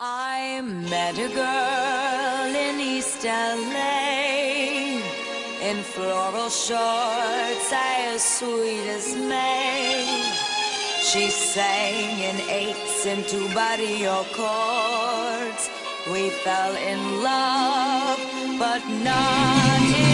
I met a girl in East LA in floral shorts, I as sweet as May. She sang in eights and two barrio chords. We fell in love, but not in